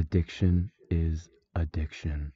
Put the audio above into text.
Addiction is addiction.